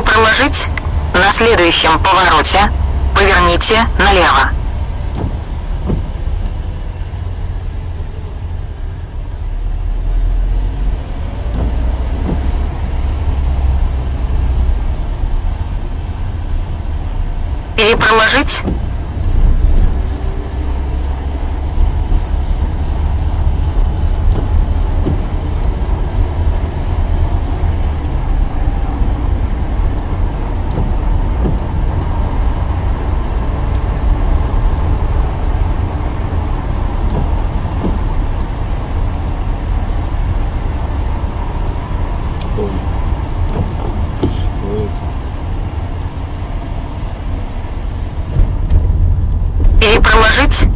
проложить, на следующем повороте поверните налево. Перепроложить перепроложить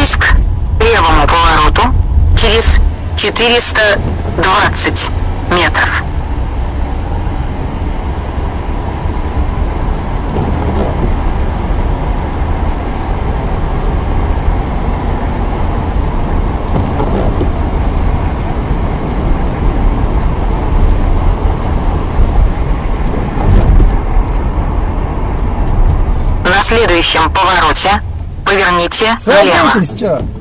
Готовьтесь к левому повороту через 420 метров. На следующем повороте поверните налево.